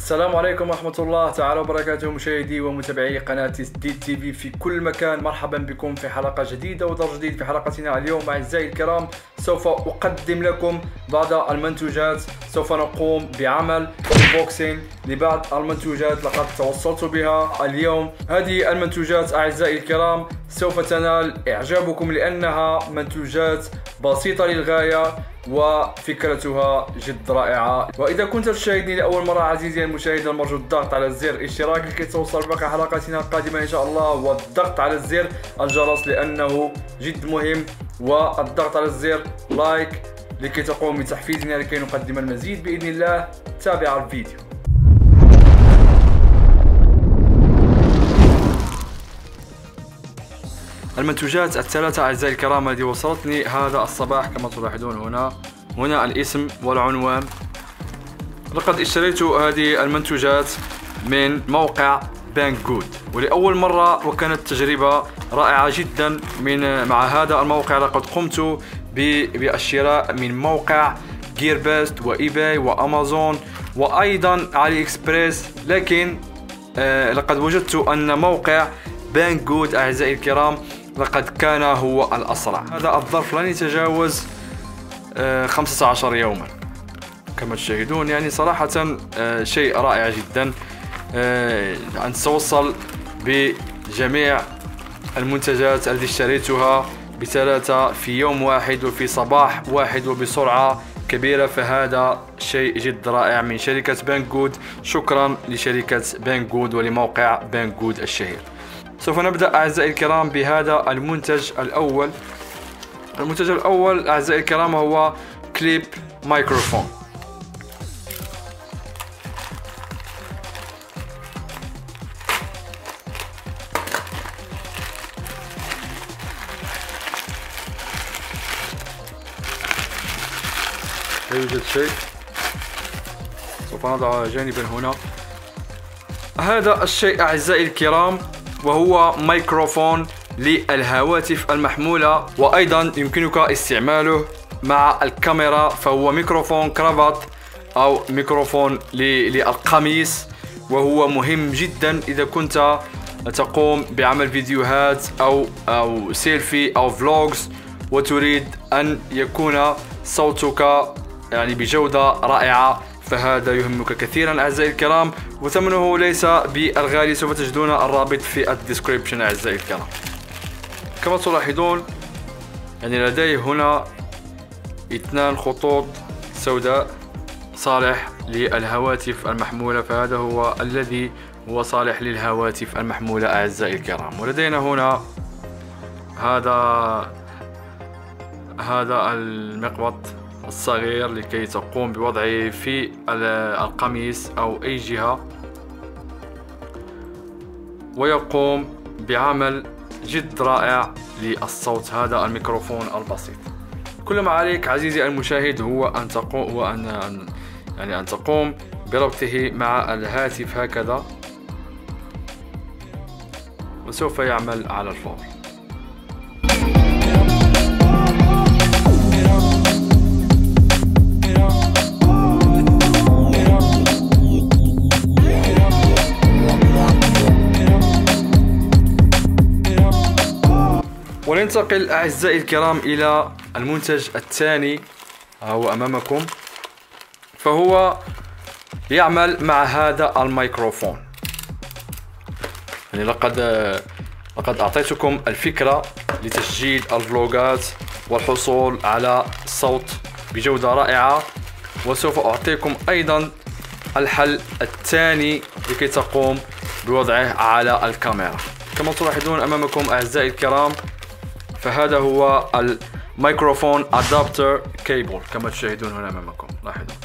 السلام عليكم ورحمة الله تعالى وبركاته مشاهدي ومتابعي قناة دي تي في في كل مكان. مرحبا بكم في حلقة جديدة ودرس جديد في حلقتنا اليوم. أعزائي الكرام سوف أقدم لكم بعض المنتوجات. سوف نقوم بعمل unboxing لبعض المنتوجات لقد توصلت بها اليوم. هذه المنتوجات أعزائي الكرام سوف تنال إعجابكم لأنها منتوجات بسيطة للغاية. وفكرتها جد رائعة. وإذا كنت تشاهدني لأول مرة عزيزي المشاهد المرجو الضغط على زر الاشتراك لكي توصل بك حلقاتنا القادمة إن شاء الله. والضغط على زر الجرس لأنه جد مهم. والضغط على الزر لايك لكي تقوم بتحفيزنا لكي نقدم المزيد بإذن الله. تابع الفيديو. المنتوجات الثلاثة أعزائي الكرام التي وصلتني هذا الصباح كما تلاحظون هنا. هنا الاسم والعنوان. لقد اشتريت هذه المنتوجات من موقع Banggood ولأول مرة وكانت تجربة رائعة جدا من مع هذا الموقع لقد قمت بالشراء من موقع GearBest و eBay و Amazon وأيضا AliExpress لكن آه لقد وجدت أن موقع Banggood أعزائي الكرام لقد كان هو الأسرع هذا الظرف لن يتجاوز 15 آه، يوما. كما تشاهدون يعني صراحة آه، شيء رائع جدا. آه، أن تتوصل بجميع المنتجات التي اشتريتها بثلاثة في يوم واحد وفي صباح واحد وبسرعة كبيرة. فهذا شيء جد رائع من شركة Banggood شكرا لشركة Banggood ولموقع Banggood الشهير. سوف نبدأ أعزائي الكرام بهذا المنتج الأول. المنتج الأول أعزائي الكرام هو clip microphone. لا يوجد شيء. سوف نضع جانبا هنا. هذا الشيء أعزائي الكرام. وهو ميكروفون للهواتف المحمولة وأيضا يمكنك استعماله مع الكاميرا فهو ميكروفون cravate أو ميكروفون للقميص وهو مهم جدا إذا كنت تقوم بعمل فيديوهات أو أو سيلفي أو vlogs وتريد أن يكون صوتك يعني بجودة رائعة فهذا يهمك كثيرا أعزائي الكرام. وثمنه ليس بالغالي سوف تجدون الرابط في الديسكريبشن أعزائي الكرام. كما تلاحظون يعني لدي هنا اثنان خطوط سوداء صالح للهواتف المحمولة فهذا هو الذي هو صالح للهواتف المحمولة أعزائي الكرام. ولدينا هنا هذا هذا المقبض. الصغير لكي تقوم بوضعه في القميص أو أي جهة. ويقوم بعمل جد رائع للصوت. هذا الميكروفون البسيط. كل ما عليك عزيزي المشاهد هو أن تقوم وأن يعني أن تقوم بربطه مع الهاتف هكذا. وسوف يعمل على الفور وننتقل أعزائي الكرام إلى المنتج الثاني هو أمامكم. فهو يعمل مع هذا الميكروفون. يعني لقد لقد أعطيتكم الفكرة لتسجيل الفلوجات والحصول على صوت بجودة رائعة وسوف أعطيكم أيضا الحل الثاني لكي تقوم بوضعه على الكاميرا. كما تلاحظون أمامكم أعزائي الكرام فهذا هو الميكروفون ادابتر كيبل كما تشاهدون هنا أمامكم. لاحظوا.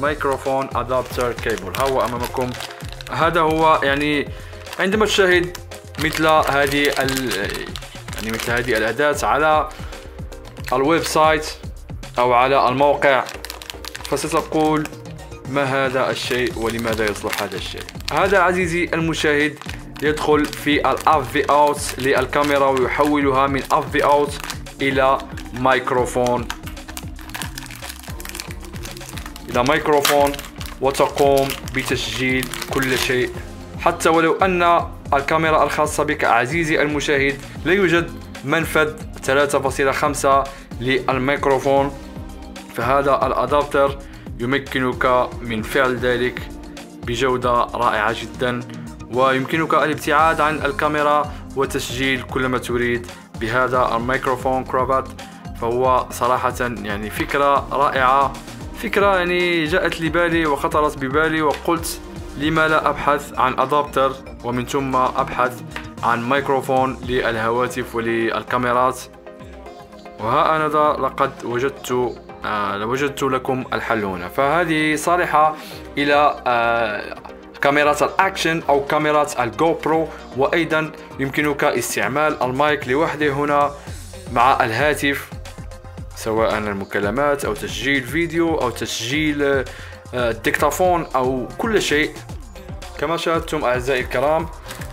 microphone adapter cable هو أمامكم. هذا هو يعني عندما تشاهد مثل هذه يعني مثل هذه الأداة على ال website أو على الموقع فستقول ما هذا الشيء ولماذا يصلح هذا الشيء؟ هذا عزيزي المشاهد يدخل في ال AV out للكاميرا ويحولها من AV out إلى ميكروفون. إلى ميكروفون وتقوم بتسجيل كل شيء. حتى ولو أن الكاميرا الخاصة بك عزيزي المشاهد لا يوجد منفذ 3.5 للميكروفون. فهذا الأدابتر يمكنك من فعل ذلك بجودة رائعة جدا. ويمكنك الابتعاد عن الكاميرا وتسجيل كل ما تريد. بهذا الميكروفون cravate فهو صراحة يعني فكرة رائعة. فكرة يعني جاءت لبالي وخطرت ببالي وقلت لما لا أبحث عن adapter ومن ثم أبحث عن ميكروفون للهواتف وللكاميرات. وها أنا ذا لقد وجدت آه وجدت لكم الحل هنا فهذه صالحة إلى آه كاميرات الأكشن أو كاميرات ال GoPro وأيضا يمكنك استعمال المايك لوحده هنا مع الهاتف سواء المكالمات أو تسجيل فيديو أو تسجيل ال dictaphone آه، أو كل شيء. كما شاهدتم أعزائي الكرام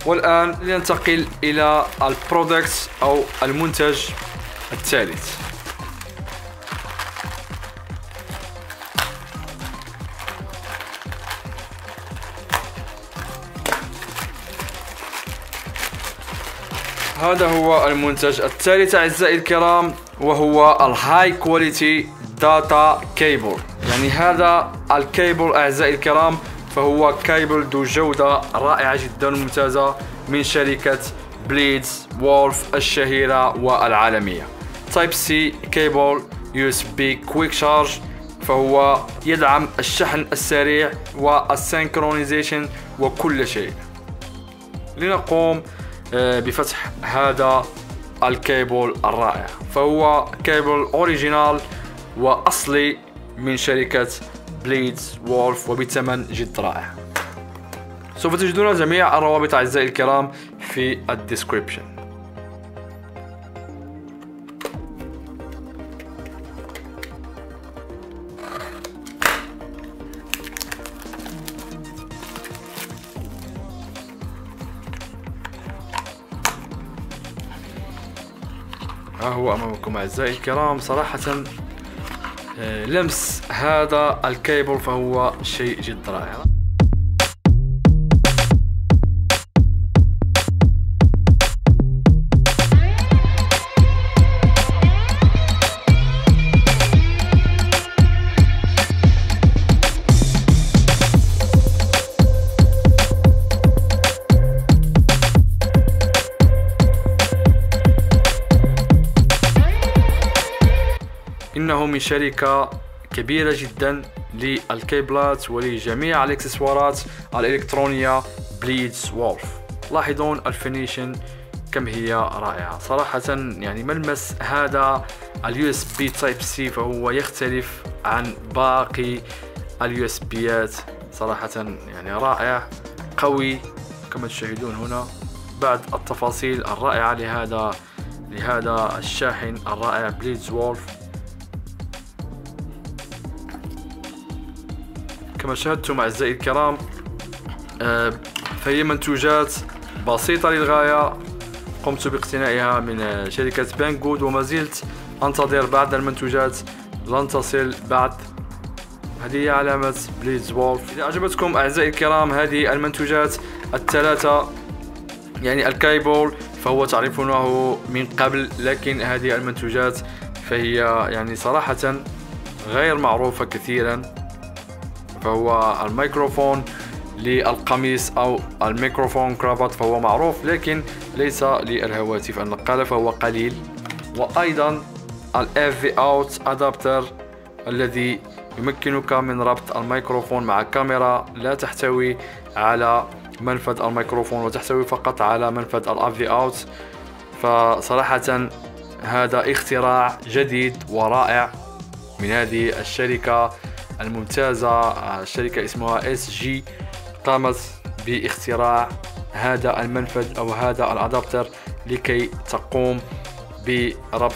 والآن لننتقل إلى ال product أو المنتج الثالث. هذا هو المنتج الثالث أعزائي الكرام وهو ال high quality data cable يعني هذا الكيبل أعزائي الكرام فهو كيبل ذو جودة رائعة جدا ممتازة من شركة Blitzwolf الشهيرة والعالمية. Type-C cable USB quick charge فهو يدعم الشحن السريع وال synchronization وكل شيء. لنقوم بفتح هذا الكيبل الرائع. فهو cable original وأصلي من شركة Blitzwolf وبثمن جد رائع. سوف تجدون جميع الروابط أعزائي الكرام في ال description. هو أمامكم أعزائي الكرام. صراحة آه، لمس هذا الكيبل فهو شيء جد رائع. إنه من شركة كبيرة جدا لل cableات ولجميع الإكسسوارات الإلكترونية Blitzwolf لاحظون ال finition كم هي رائعة. صراحة يعني ملمس هذا ال USB Type-C فهو يختلف عن باقي ال USBات صراحة يعني رائع قوي كما تشاهدون هنا. بعد التفاصيل الرائعة لهذا لهذا الشاحن الرائع Blitzwolf كما شاهدتم أعزائي الكرام آه، فهي منتوجات بسيطة للغاية. قمت باقتنائها من شركة Banggood وما زلت أنتظر بعض المنتوجات. لن تصل بعد. هذه هي علامة Blitzwolf إذا أعجبتكم أعزائي الكرام هذه المنتوجات الثلاثة يعني الكايبول فهو تعرفونه من قبل لكن هذه المنتوجات فهي يعني صراحة غير معروفة كثيرا. فهو الميكروفون للقميص أو الميكروفون cravate فهو معروف لكن ليس للهواتف. النقالة فهو قليل. وأيضا ال AV out adapter الذي يمكنك من ربط الميكروفون مع كاميرا لا تحتوي على منفذ الميكروفون وتحتوي فقط على منفذ ال AV out فصراحة هذا اختراع جديد ورائع من هذه الشركة. الممتازة الشركة اسمها SG قامت باختراع هذا المنفذ أو هذا ال adapter لكي تقوم بربط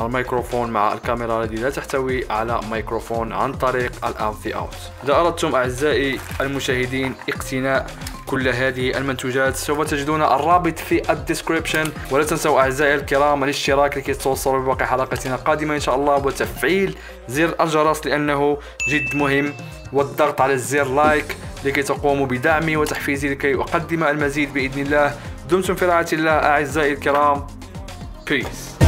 الميكروفون مع الكاميرا التي لا تحتوي على ميكروفون عن طريق the out. إذا أردتم أعزائي المشاهدين اقتناء كل هذه المنتوجات سوف تجدون الرابط في ال description. ولا تنسوا أعزائي الكرام الاشتراك لكي توصلوا بباقي حلقتنا القادمة إن شاء الله وتفعيل زر الجرس لأنه جد مهم والضغط على الزر like لكي تقوموا بدعمي وتحفيزي لكي أقدم المزيد بإذن الله. دمتم في رعاية الله أعزائي الكرام. Peace.